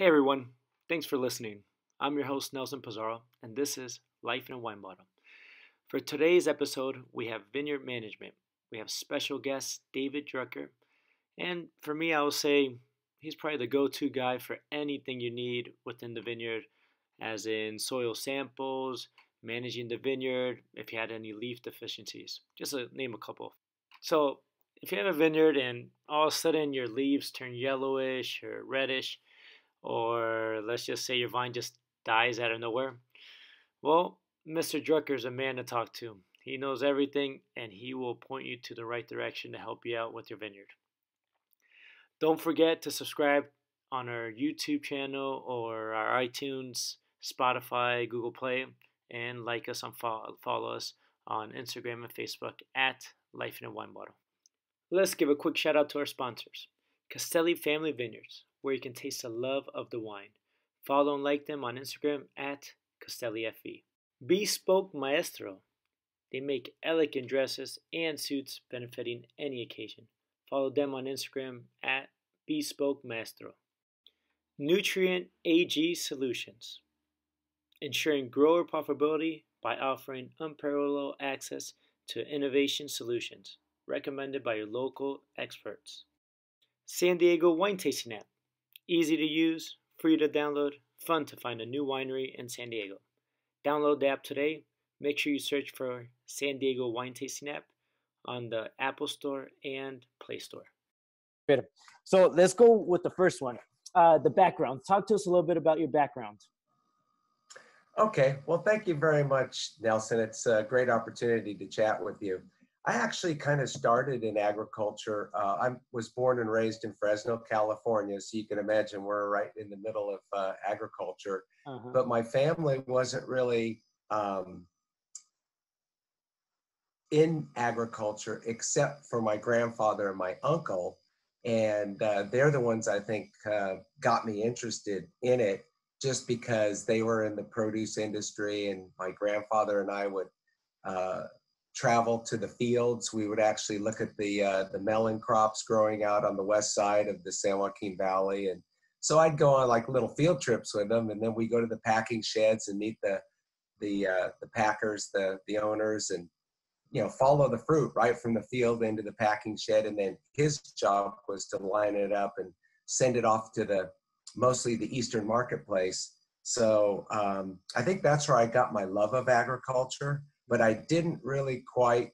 Hey everyone, thanks for listening. I'm your host Nelson Pizarro, and this is Life in a Wine Bottle. For today's episode, we have vineyard management. We have special guest David Drucker, and for me, I will say he's probably the go-to guy for anything you need within the vineyard, as in soil samples, managing the vineyard, if you had any leaf deficiencies, just to name a couple. So, if you have a vineyard and all of a sudden your leaves turn yellowish or reddish, or let's just say your vine just dies out of nowhere, well, Mr. Drucker is a man to talk to. He knows everything and he will point you to the right direction to help you out with your vineyard. Don't forget to subscribe on our YouTube channel or our iTunes, Spotify, Google Play, and like us follow, follow us on Instagram and Facebook at Life in a Wine Bottle. Let's give a quick shout out to our sponsors Castelli Family Vineyards, where you can taste the love of the wine. Follow and like them on Instagram at CastelliFV. Bespoke Maestro. They make elegant dresses and suits benefiting any occasion. Follow them on Instagram at Bespoke Maestro. Nutrien AG Solutions. Ensuring grower profitability by offering unparalleled access to innovation solutions recommended by your local experts. San Diego Wine Tasting App. Easy to use, free to download, fun to find a new winery in San Diego. Download the app today. Make sure you search for San Diego Wine Tasting App on the Apple Store and Play Store. So let's go with the first one. Uh, the background. Talk to us a little bit about your background. Okay. Well, thank you very much, Nelson. It's a great opportunity to chat with you. I actually kind of started in agriculture. Uh, I was born and raised in Fresno, California, so you can imagine we're right in the middle of uh, agriculture. Uh-huh. But my family wasn't really um, in agriculture except for my grandfather and my uncle. And uh, they're the ones I think uh, got me interested in it just because they were in the produce industry, and my grandfather and I would uh, travel to the fields. We would actually look at the uh, the melon crops growing out on the west side of the San Joaquin Valley, and so I'd go on like little field trips with them, and then we go to the packing sheds and meet the the uh, the packers, the the owners, and you know follow the fruit right from the field into the packing shed, and then his job was to line it up and send it off to the mostly the eastern marketplace. So um, I think that's where I got my love of agriculture but I didn't really quite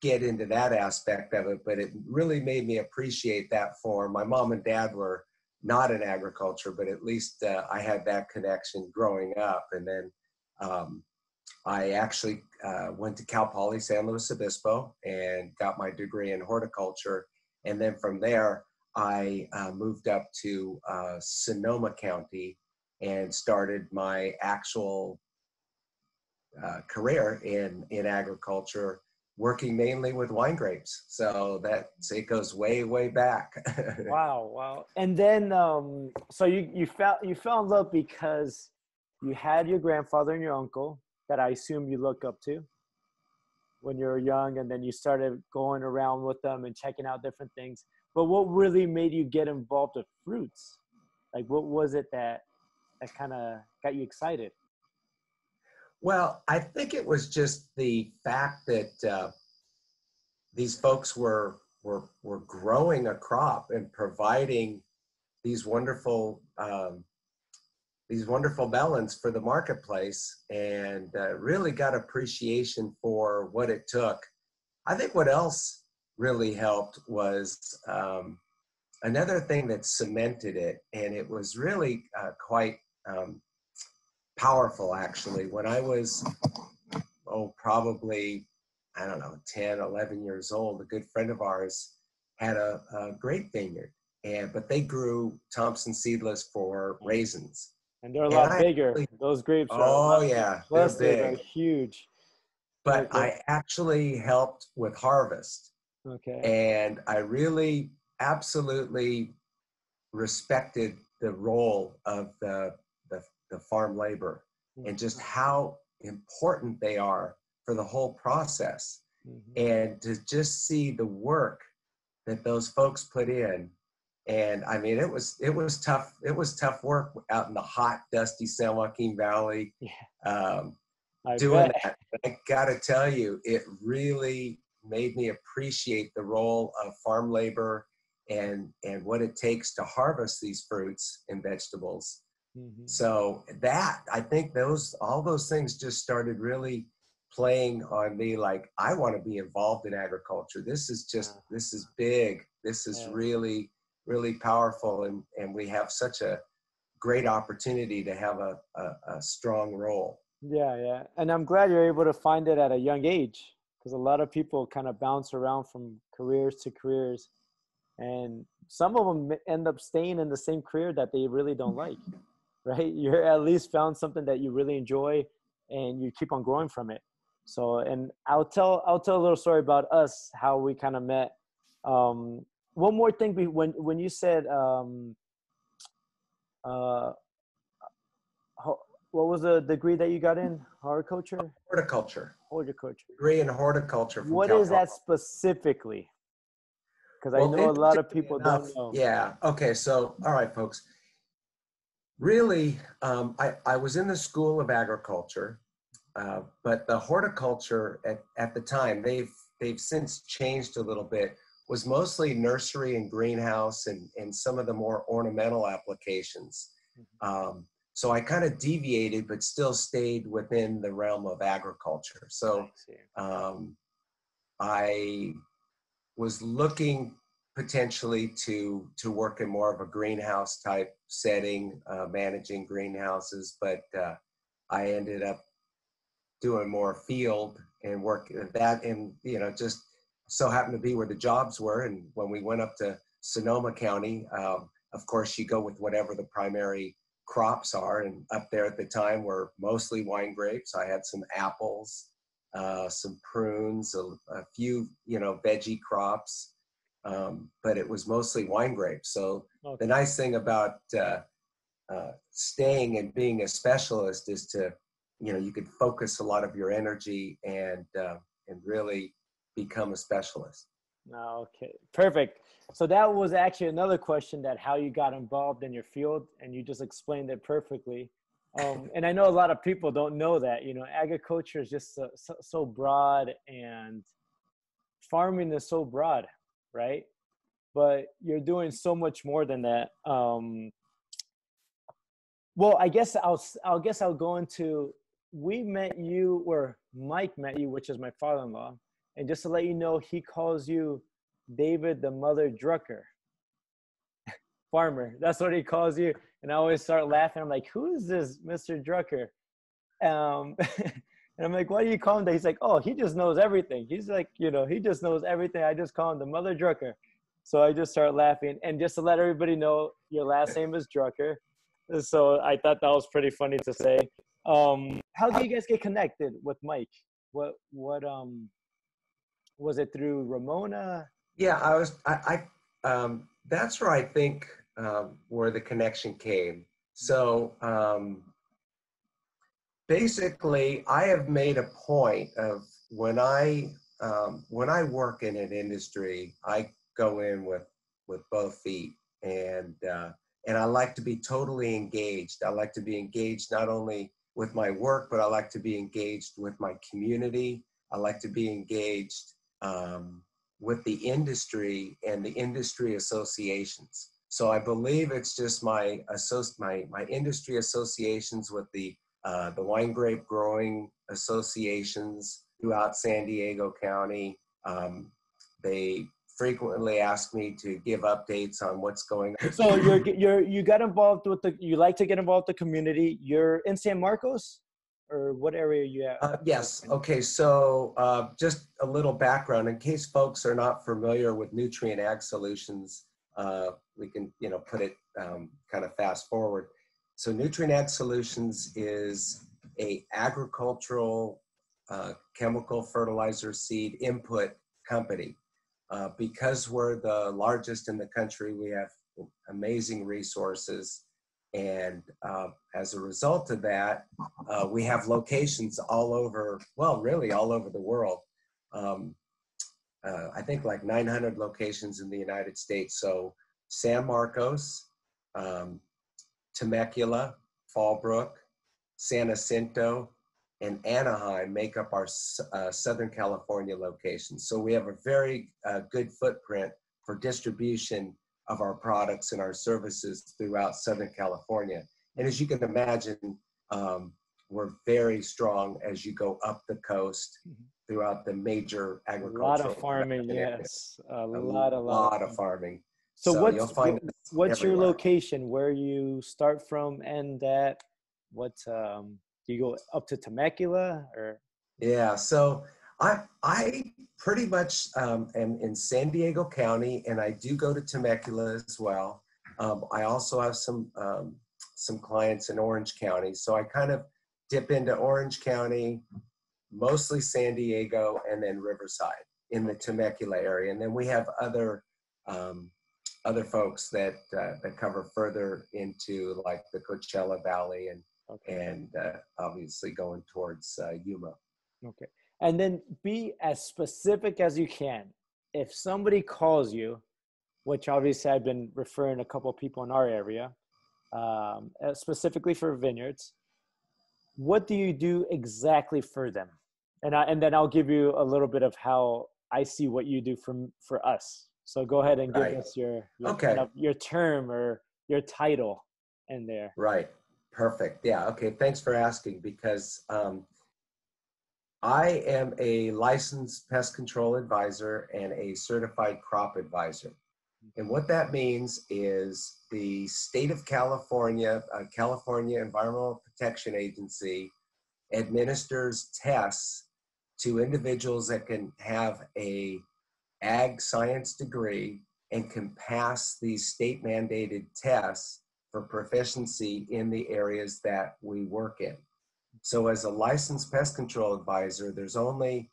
get into that aspect of it, but it really made me appreciate that form. My mom and dad were not in agriculture, but at least uh, I had that connection growing up. And then um, I actually uh, went to Cal Poly San Luis Obispo and got my degree in horticulture. And then from there, I uh, moved up to uh, Sonoma County and started my actual uh, career in in agriculture, working mainly with wine grapes. So that it goes way way back. wow, wow! And then um, so you you fell you fell in love because you had your grandfather and your uncle that I assume you look up to when you were young, and then you started going around with them and checking out different things. But what really made you get involved with fruits? Like, what was it that that kind of got you excited? Well, I think it was just the fact that uh, these folks were were were growing a crop and providing these wonderful um, these wonderful melons for the marketplace, and uh, really got appreciation for what it took. I think what else really helped was um, another thing that cemented it, and it was really uh, quite um, powerful actually. When I was, oh, probably, I don't know, 10, 11 years old, a good friend of ours had a, a grape vineyard. And, but they grew Thompson seedless for raisins. And they're a lot bigger. Those grapes are. Oh, yeah. Plus, they're huge. But I actually helped with harvest. Okay. And I really absolutely respected the role of the the farm labor mm-hmm. and just how important they are for the whole process. Mm-hmm. And to just see the work that those folks put in and I mean, it was it was tough. It was tough work out in the hot, dusty San Joaquin Valley, Yeah. um, doing bet. that. But I got to tell you, it really made me appreciate the role of farm labor and and what it takes to harvest these fruits and vegetables. Mhm. So that I think those all those things just started really playing on me like I want to be involved in agriculture. This is just Yeah. this is big. This is Yeah. really really powerful and and we have such a great opportunity to have a, a, a strong role. Yeah, yeah. And I'm glad you're able to find it at a young age because a lot of people kind of bounce around from careers to careers. And some of them end up staying in the same career that they really don't like, right? You're at least found something that you really enjoy and you keep on growing from it. So, and I'll tell, I'll tell a little story about us, how we kind of met. Um, one more thing, when, when you said, um, uh, what was the degree that you got in? Horticulture? Horticulture, Horticulture. degree in horticulture. What Cal is that specifically? Because I know a lot of people enough, don't know. Yeah. Okay. So, all right, folks. Really, um, I, I was in the School of Agriculture, uh, but the horticulture at, at the time they've they've since changed a little bit. Was mostly nursery and greenhouse and and some of the more ornamental applications. Um, so I kind of deviated, but still stayed within the realm of agriculture. So I um, I was looking potentially to to work in more of a greenhouse type setting, uh, managing greenhouses, but uh, I ended up doing more field and work that, and you know, just so happened to be where the jobs were. And when we went up to Sonoma County, um, of course, you go with whatever the primary crops are. And up there at the time were mostly wine grapes. I had some apples, uh, some prunes, a, a few, you know, veggie crops, um, but it was mostly wine grapes. So Okay. the nice thing about uh, uh, staying and being a specialist is to, you know, you could focus a lot of your energy and uh, and really become a specialist. Okay, perfect. So that was actually another question that how you got involved in your field, and you just explained it perfectly. Um, and I know a lot of people don't know that. You know, agriculture is just so, so, so broad, and farming is so broad, right? But you're doing so much more than that. Um, well, I guess I'll I'll guess I'll go into. We met you, or Mike met you, which is my father-in-law. And just to let you know, he calls you David the Mother Drucker. Farmer. That's what he calls you. And I always start laughing. I'm like, who is this Mr. Drucker? Um, and I'm like, why do you call him that? He's like, oh, he just knows everything. He's like, you know, he just knows everything. I just call him the Mother Drucker. So I just start laughing. And just to let everybody know, your last name is Drucker. So I thought that was pretty funny to say. Um, how do you guys get connected with Mike? What, what, um, was it through Ramona? Yeah, I was. I, I um, that's where I think um, where the connection came. So um, basically, I have made a point of when I um, when I work in an industry, I go in with with both feet, and uh, and I like to be totally engaged. I like to be engaged not only with my work, but I like to be engaged with my community. I like to be engaged um, with the industry and the industry associations. So I believe it's just my my my industry associations with the uh, the wine grape growing associations throughout San Diego County. Um, they frequently ask me to give updates on what's going on. So you're you're you got involved with the you like to get involved with the community. You're in San Marcos, or what area are you at? Uh, yes. Okay. So, uh, just a little background in case folks are not familiar with Nutrien Ag Solutions. Uh, we can, you know, put it um, kind of fast forward. So, Nutrien Ag Solutions is a agricultural uh, chemical fertilizer seed input company. Uh, because we're the largest in the country, we have amazing resources. And uh, as a result of that, uh, we have locations all over, well, really all over the world. Um, uh, I think like 900 locations in the United States. So, San Marcos, um, Temecula, Fallbrook, San Jacinto, and Anaheim make up our uh, Southern California locations. So we have a very uh, good footprint for distribution of our products and our services throughout Southern California. And as you can imagine, um, we're very strong as you go up the coast mm-hmm. throughout the major agricultural. A lot of farming, yes. A, a lot, a lot, lot of farming. So, so what's, what's your location where you start from and at? What um, do you go up to Temecula or? Yeah, so I I pretty much um, am in San Diego County, and I do go to Temecula as well. Um, I also have some um, some clients in Orange County, so I kind of dip into Orange County, mostly San Diego, and then Riverside in the Temecula area, and then we have other um, other folks that uh, that cover further into like the Coachella Valley and okay. and uh, obviously going towards uh, Yuma. Okay and then be as specific as you can. If somebody calls you, which obviously I've been referring a couple of people in our area, um, uh, specifically for vineyards, what do you do exactly for them? And I, and then I'll give you a little bit of how I see what you do from for us. So go ahead and give right. us your your, okay. kind of, your term or your title in there. Right. Perfect. Yeah. Okay. Thanks for asking because um, I am a licensed pest control advisor and a certified crop advisor. And what that means is the state of California, uh, California Environmental Protection Agency administers tests to individuals that can have a ag science degree and can pass these state mandated tests for proficiency in the areas that we work in. So, as a licensed pest control advisor, there's only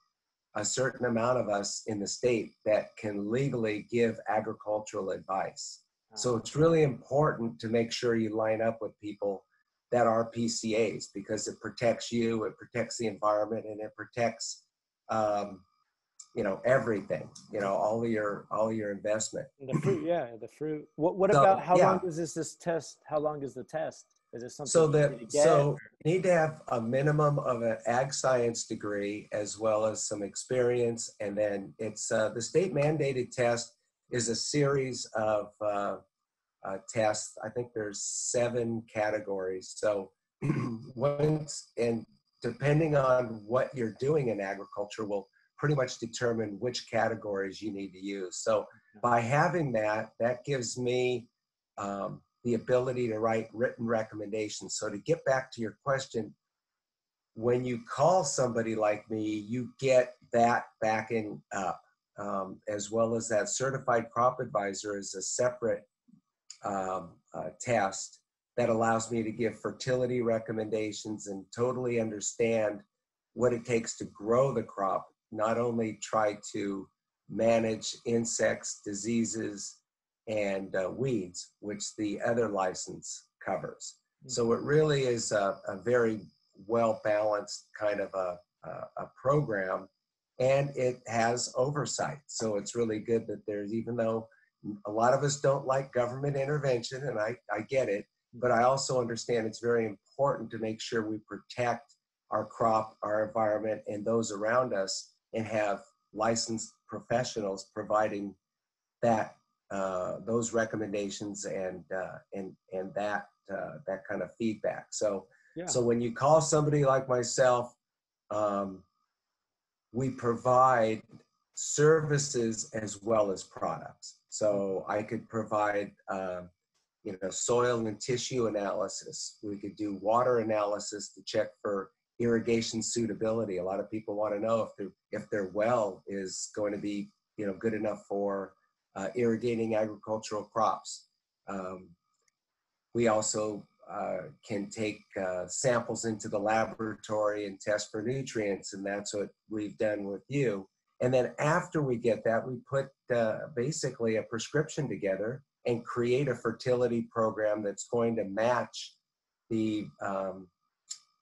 a certain amount of us in the state that can legally give agricultural advice. So, it's really important to make sure you line up with people that are PCAs because it protects you, it protects the environment, and it protects, um, you know, everything. You know, all your all your investment. The fruit, yeah, the fruit. What What so, about how yeah. long is this this test? How long is the test? Is it something so that so you need to have a minimum of an ag science degree as well as some experience, and then it's uh, the state mandated test is a series of uh, uh, tests. I think there's seven categories. So once and depending on what you're doing in agriculture will pretty much determine which categories you need to use. So by having that, that gives me um, the ability to write written recommendations. So to get back to your question, when you call somebody like me, you get that backing up, um, as well as that certified crop advisor is a separate um, uh, test that allows me to give fertility recommendations and totally understand what it takes to grow the crop, not only try to manage insects, diseases, and uh, weeds, which the other license covers. Mm-hmm. So it really is a, a very well balanced kind of a, a, a, program, and it has oversight. So it's really good that there's, even though a lot of us don't like government intervention, and I, I get it, mm-hmm. but I also understand it's very important to make sure we protect our crop, our environment, and those around us, and have licensed professionals providing that uh, those recommendations and uh, and and that uh, that kind of feedback. So yeah. so when you call somebody like myself, um, we provide services as well as products. So I could provide um, you know soil and tissue analysis. We could do water analysis to check for irrigation suitability. A lot of people want to know if their if their well is going to be you know good enough for uh, irrigating agricultural crops. Um, we also uh, can take uh, samples into the laboratory and test for nutrients, and that's what we've done with you. And then after we get that, we put uh, basically a prescription together and create a fertility program that's going to match the um,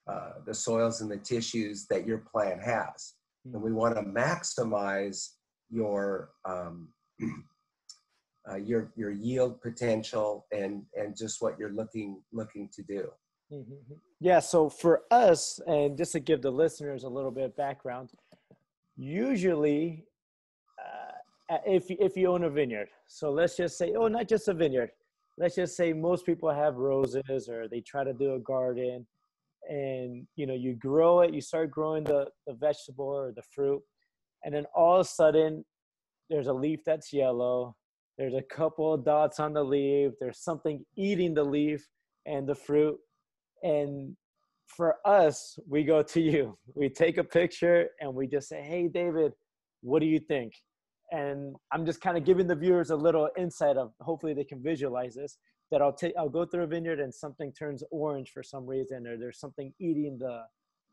uh, the soils and the tissues that your plant has. And we want to maximize your um, uh, your your yield potential and and just what you're looking looking to do. Mm-hmm. Yeah. So for us, and just to give the listeners a little bit of background, usually, uh, if if you own a vineyard, so let's just say, oh, not just a vineyard. Let's just say most people have roses, or they try to do a garden, and you know you grow it, you start growing the the vegetable or the fruit, and then all of a sudden, there's a leaf that's yellow. There's a couple of dots on the leaf. There's something eating the leaf and the fruit and for us, we go to you. We take a picture and we just say, Hey, David, what do you think? And I'm just kind of giving the viewers a little insight of hopefully they can visualize this that I'll take, I'll go through a vineyard and something turns orange for some reason, or there's something eating the,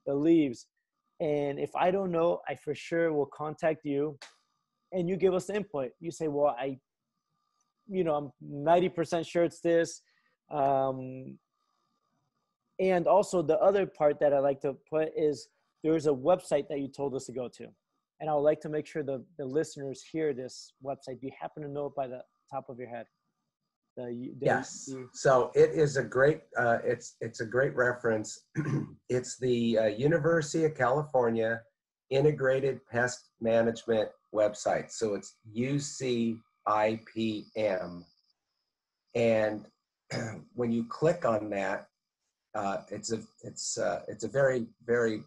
the leaves. And if I don't know, I for sure will contact you and you give us the input. You say, well, I, you know, I'm 90% sure it's this. Um, and also the other part that I like to put is there's a website that you told us to go to. And I would like to make sure the, the listeners hear this website. Do you happen to know it by the top of your head? The, the, yes. The, so it is a great, uh, it's, it's a great reference. it's the uh, University of California Integrated Pest Management website. So it's UCIPM. And when you click on that, uh, it's a it's uh, it's a very very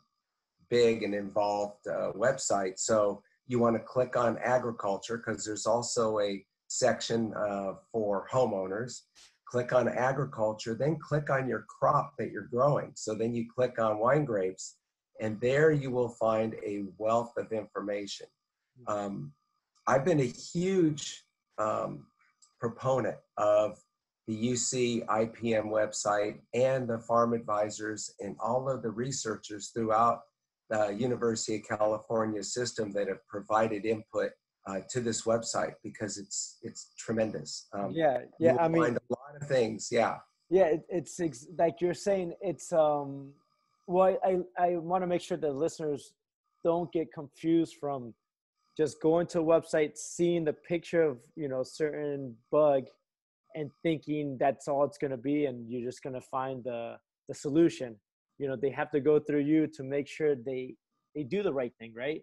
big and involved uh, website. So you want to click on agriculture because there's also a section uh, for homeowners. Click on agriculture, then click on your crop that you're growing. So then you click on wine grapes, and there you will find a wealth of information. Um, I've been a huge um, proponent of the UC IPM website and the farm advisors and all of the researchers throughout the University of California system that have provided input uh, to this website because it's it's tremendous. Um, yeah, yeah. I mean, a lot of things. Yeah. Yeah, it, it's ex- like you're saying. It's um. Well, I I want to make sure that listeners don't get confused from just going to a website, seeing the picture of you know certain bug, and thinking that's all it's going to be and you're just going to find the the solution you know they have to go through you to make sure they they do the right thing right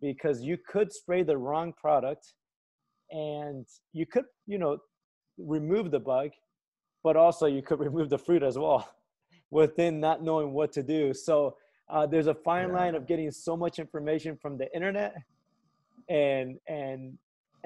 because you could spray the wrong product and you could you know remove the bug but also you could remove the fruit as well within not knowing what to do so uh, there's a fine line of getting so much information from the internet and and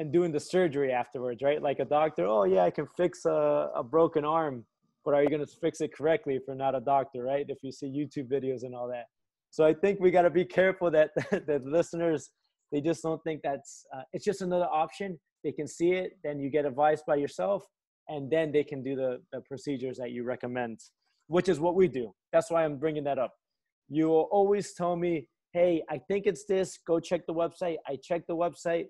and doing the surgery afterwards, right? Like a doctor, oh yeah, I can fix a, a broken arm, but are you going to fix it correctly if you're not a doctor, right? If you see YouTube videos and all that. So I think we got to be careful that the listeners they just don't think that's uh, it's just another option. They can see it, then you get advice by yourself, and then they can do the, the procedures that you recommend, which is what we do. That's why I'm bringing that up. You will always tell me, hey, I think it's this. Go check the website. I check the website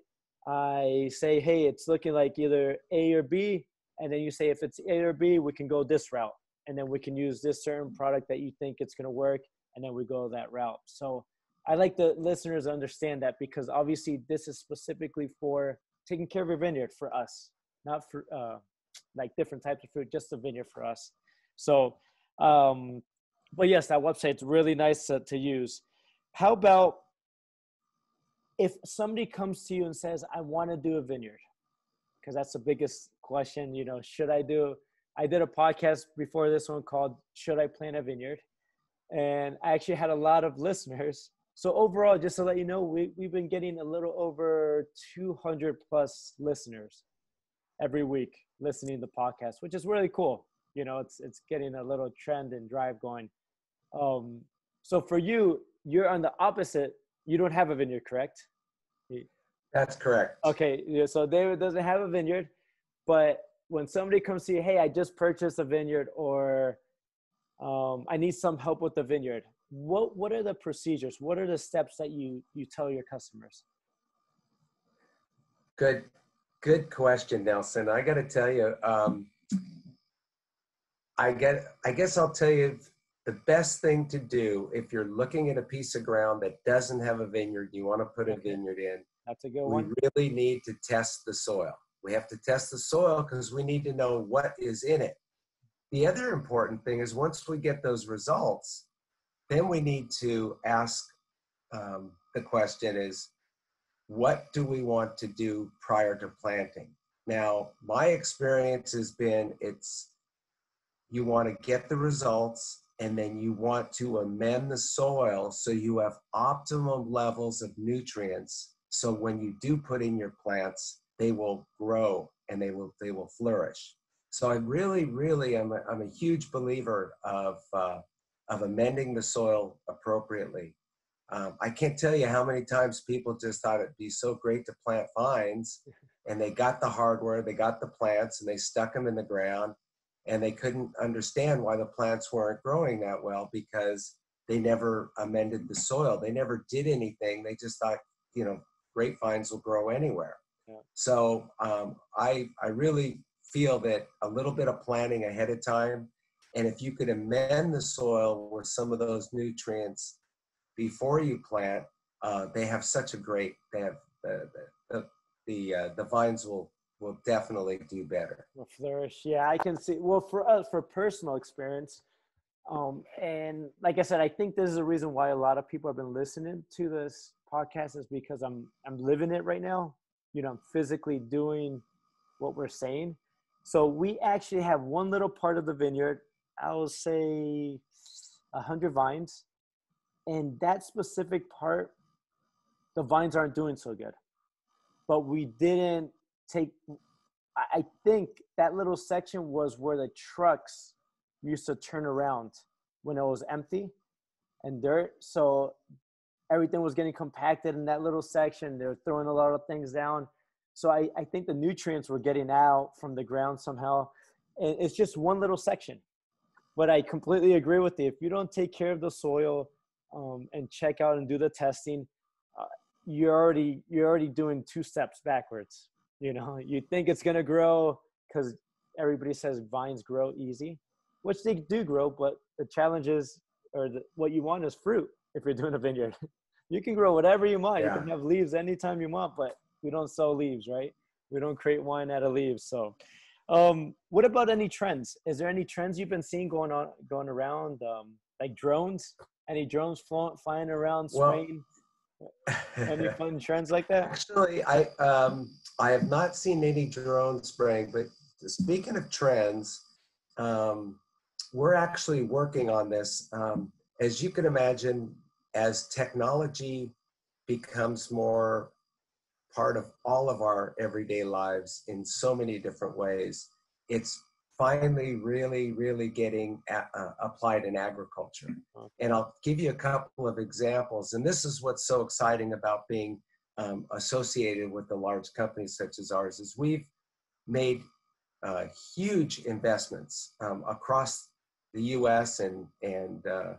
I say, hey, it's looking like either A or B. And then you say, if it's A or B, we can go this route. And then we can use this certain product that you think it's going to work. And then we go that route. So I like the listeners to understand that because obviously this is specifically for taking care of your vineyard for us, not for uh, like different types of fruit, just a vineyard for us. So, um, but yes, that website's really nice to, to use. How about if somebody comes to you and says, I want to do a vineyard, because that's the biggest question, you know, should I do? I did a podcast before this one called Should I Plant a Vineyard? And I actually had a lot of listeners. So overall, just to let you know, we, we've been getting a little over 200 plus listeners every week listening to the podcast, which is really cool. You know, it's, it's getting a little trend and drive going. Um, so for you, you're on the opposite. You don't have a vineyard, correct? That's correct. Okay, yeah, so David doesn't have a vineyard, but when somebody comes to you, hey, I just purchased a vineyard, or um, I need some help with the vineyard. What what are the procedures? What are the steps that you you tell your customers? Good, good question, Nelson. I got to tell you, um, I get. I guess I'll tell you the best thing to do if you're looking at a piece of ground that doesn't have a vineyard, you want to put a vineyard in that's a good we one. We really need to test the soil. We have to test the soil because we need to know what is in it. The other important thing is once we get those results, then we need to ask um, the question is, what do we want to do prior to planting? Now, my experience has been it's you want to get the results and then you want to amend the soil so you have optimum levels of nutrients so when you do put in your plants they will grow and they will they will flourish so i really really am a, I'm a huge believer of uh, of amending the soil appropriately um, i can't tell you how many times people just thought it'd be so great to plant vines and they got the hardware they got the plants and they stuck them in the ground and they couldn't understand why the plants weren't growing that well because they never amended the soil. They never did anything. They just thought, you know, grapevines will grow anywhere. Yeah. So um, I I really feel that a little bit of planning ahead of time, and if you could amend the soil with some of those nutrients before you plant, uh, they have such a great. They have the the the, uh, the vines will will definitely do better. Will flourish. Yeah, I can see. Well, for us, for personal experience, um, and like I said, I think this is the reason why a lot of people have been listening to this podcast is because I'm I'm living it right now. You know, I'm physically doing what we're saying. So we actually have one little part of the vineyard. I will say a hundred vines, and that specific part, the vines aren't doing so good. But we didn't take I think that little section was where the trucks used to turn around when it was empty and dirt. So everything was getting compacted in that little section. They were throwing a lot of things down. So I, I think the nutrients were getting out from the ground somehow. And it's just one little section. But I completely agree with you. If you don't take care of the soil um, and check out and do the testing, uh, you're already you're already doing two steps backwards you know, you think it's gonna grow because everybody says vines grow easy, which they do grow, but the challenge is, or the, what you want is fruit. If you're doing a vineyard, you can grow whatever you want. Yeah. You can have leaves anytime you want, but we don't sell leaves, right? We don't create wine out of leaves. So, um, what about any trends? Is there any trends you've been seeing going on, going around, um, like drones? Any drones flying around, spraying? Well, any fun trends like that? Actually, I um, I have not seen any drone spraying, but speaking of trends, um, we're actually working on this. Um, as you can imagine, as technology becomes more part of all of our everyday lives in so many different ways, it's finally really, really getting a, uh, applied in agriculture. And I'll give you a couple of examples. And this is what's so exciting about being um, associated with the large companies such as ours is we've made uh, huge investments um, across the U.S. and and uh,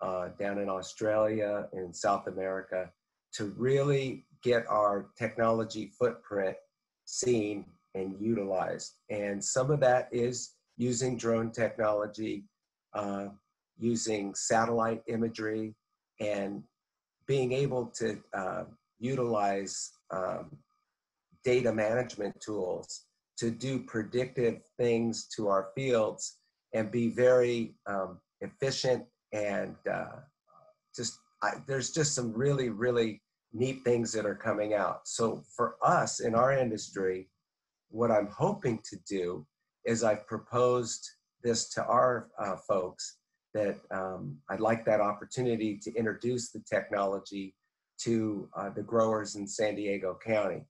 uh, down in Australia and South America to really get our technology footprint seen and utilized. And some of that is using drone technology, uh, using satellite imagery, and being able to uh, utilize um, data management tools to do predictive things to our fields and be very um, efficient and uh, just I, there's just some really really neat things that are coming out so for us in our industry what i'm hoping to do is i've proposed this to our uh, folks that um, i'd like that opportunity to introduce the technology to uh, the growers in San Diego County.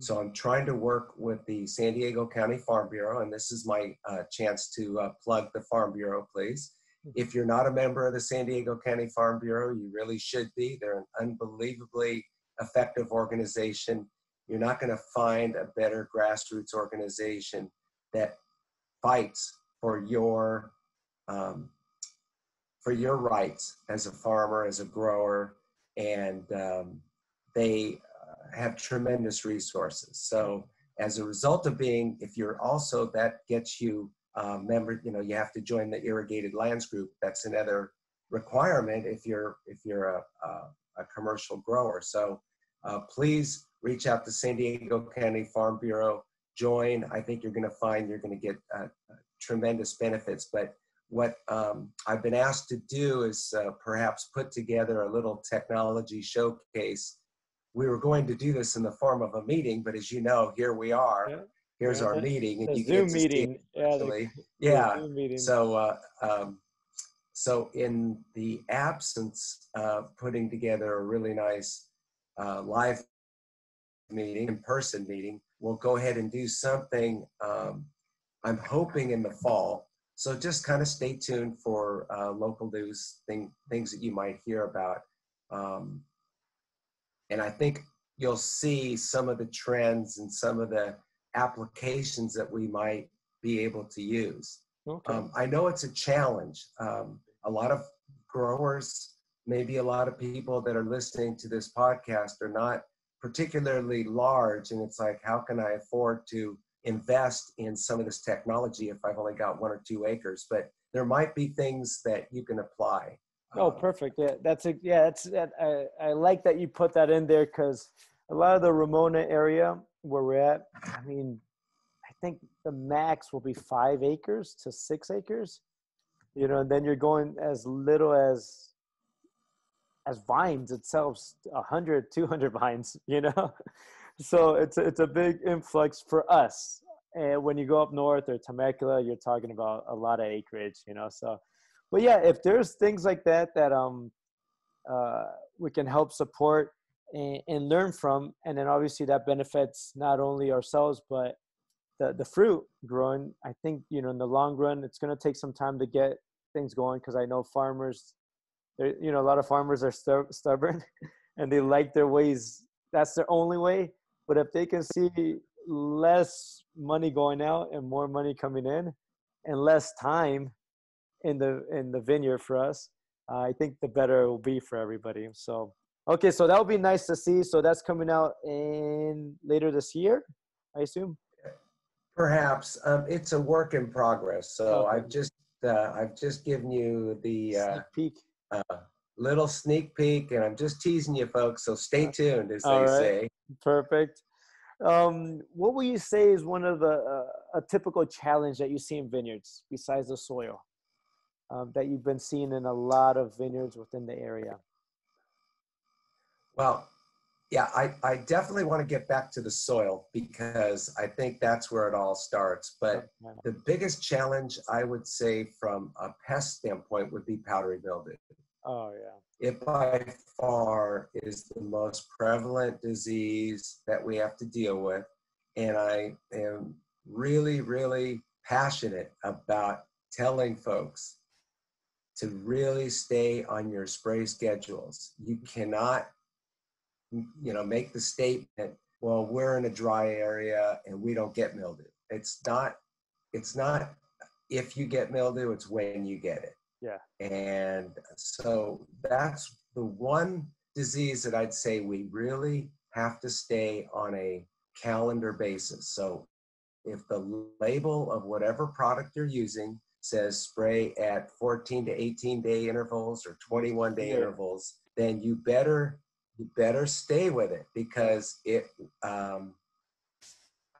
So I'm trying to work with the San Diego County Farm Bureau, and this is my uh, chance to uh, plug the Farm Bureau, please. Mm-hmm. If you're not a member of the San Diego County Farm Bureau, you really should be. They're an unbelievably effective organization. You're not going to find a better grassroots organization that fights for your um, for your rights as a farmer, as a grower, and um, they uh, have tremendous resources. So as a result of being, if you're also that gets you uh, member, you know, you have to join the irrigated lands group. That's another requirement if you're if you're a, a, a commercial grower. So uh, please reach out to San Diego County Farm Bureau. join. I think you're going to find you're going to get uh, tremendous benefits. But what um, I've been asked to do is uh, perhaps put together a little technology showcase. We were going to do this in the form of a meeting, but as you know, here we are. Yeah. Here's yeah. our meeting, and you Zoom meeting. Yeah, the, yeah. Zoom meeting. So, uh, um, so in the absence of putting together a really nice uh, live meeting, in-person meeting, we'll go ahead and do something. Um, I'm hoping in the fall so just kind of stay tuned for uh, local news thing, things that you might hear about. Um, and I think you'll see some of the trends and some of the applications that we might be able to use. Okay. Um, I know it's a challenge. Um, a lot of growers, maybe a lot of people that are listening to this podcast are not particularly large, and it's like, how can I afford to invest in some of this technology if I've only got one or two acres, but there might be things that you can apply. Oh, um, perfect. Yeah, that's a yeah. That's that. I I like that you put that in there because a lot of the Ramona area where we're at, I mean, I think the max will be five acres to six acres. You know, and then you're going as little as as vines itself 100 200 vines you know so it's it's a big influx for us. And when you go up north or Temecula, you're talking about a lot of acreage, you know. So, but yeah, if there's things like that that um uh, we can help support and, and learn from, and then obviously that benefits not only ourselves but the the fruit growing. I think you know in the long run, it's going to take some time to get things going because I know farmers, you know, a lot of farmers are stubborn and they like their ways. That's their only way but if they can see less money going out and more money coming in, and less time in the in the vineyard for us, uh, I think the better it will be for everybody. So okay, so that would be nice to see. So that's coming out in later this year, I assume. Perhaps um, it's a work in progress. So okay. I've just uh, I've just given you the uh, sneak. Uh, little sneak peek, and I'm just teasing you, folks. So stay tuned, as All they right. say. Perfect. Um, what would you say is one of the uh, a typical challenge that you see in vineyards besides the soil um, that you've been seeing in a lot of vineyards within the area? Well, yeah, I, I definitely want to get back to the soil because I think that's where it all starts. But the biggest challenge I would say from a pest standpoint would be powdery mildew. Oh, yeah. It by far is the most prevalent disease that we have to deal with. And I am really, really passionate about telling folks to really stay on your spray schedules. You cannot, you know, make the statement, well, we're in a dry area and we don't get mildew. It's not, it's not if you get mildew, it's when you get it. Yeah. And so that's the one disease that I'd say we really have to stay on a calendar basis. So if the label of whatever product you're using says spray at 14 to 18 day intervals or 21 day yeah. intervals, then you better you better stay with it because it um,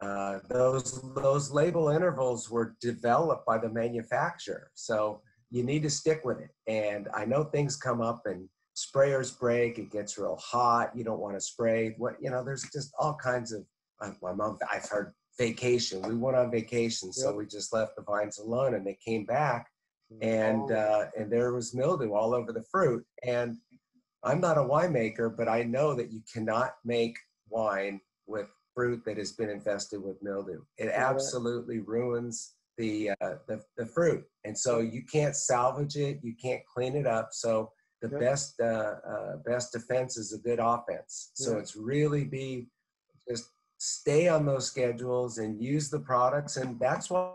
uh, those those label intervals were developed by the manufacturer. So you need to stick with it. And I know things come up and sprayers break, it gets real hot, you don't want to spray. What you know, there's just all kinds of uh, my mom I've heard vacation. We went on vacation, so yep. we just left the vines alone and they came back and oh. uh, and there was mildew all over the fruit. And I'm not a winemaker, but I know that you cannot make wine with fruit that has been infested with mildew. It absolutely ruins the, uh, the the fruit, and so you can't salvage it. You can't clean it up. So the yeah. best uh, uh, best defense is a good offense. So yeah. it's really be just stay on those schedules and use the products, and that's why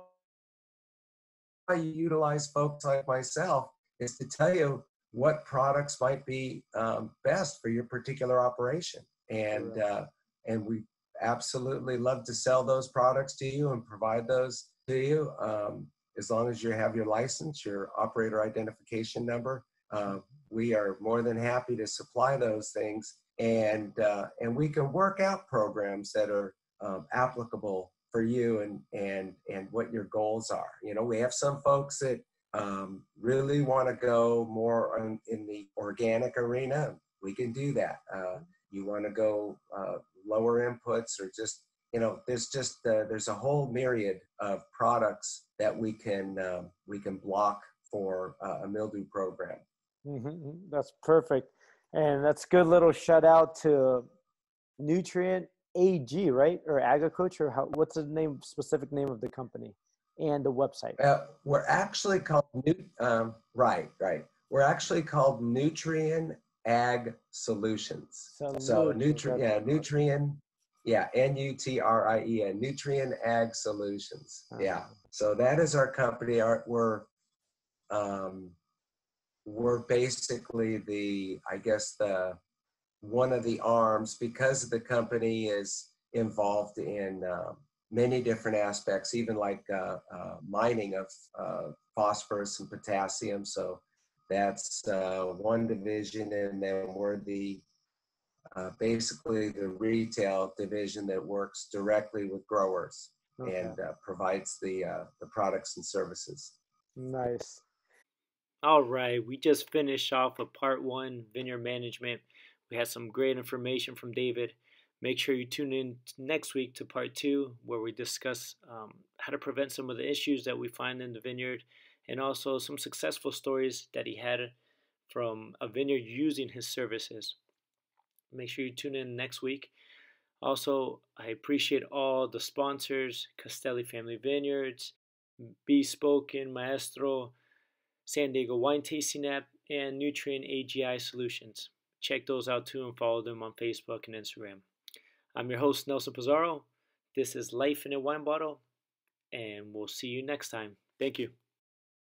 I utilize folks like myself is to tell you what products might be um, best for your particular operation, and uh, and we absolutely love to sell those products to you and provide those to you. Um, as long as you have your license, your operator identification number, uh, we are more than happy to supply those things. And, uh, and we can work out programs that are um, applicable for you and and and what your goals are. You know, we have some folks that um, really want to go more on, in the organic arena. We can do that. Uh, you want to go uh, lower inputs or just you know there's just uh, there's a whole myriad of products that we can um, we can block for uh, a mildew program mm-hmm, mm-hmm. that's perfect and that's good little shout out to Nutrien ag right or agriculture how what's the name specific name of the company and the website uh, we're actually called um, right right we're actually called Nutrien ag solutions so, so nutrient yeah nutrient yeah, N U T R I E N, Nutrien Ag Solutions. Uh-huh. Yeah. So that is our company. Our, we're um, we're basically the, I guess the one of the arms because the company is involved in uh, many different aspects, even like uh, uh, mining of uh, phosphorus and potassium. So that's uh, one division, and then we're the uh, basically the retail division that works directly with growers okay. and uh, provides the uh, the products and services. Nice. All right, we just finished off with part one, vineyard management. We had some great information from David. Make sure you tune in next week to part two, where we discuss um, how to prevent some of the issues that we find in the vineyard and also some successful stories that he had from a vineyard using his services. Make sure you tune in next week. Also, I appreciate all the sponsors Castelli Family Vineyards, Bespoke Maestro, San Diego Wine Tasting App, and Nutrien Ag Solutions. Check those out too and follow them on Facebook and Instagram. I'm your host, Nelson Pizarro. This is Life in a Wine Bottle, and we'll see you next time. Thank you.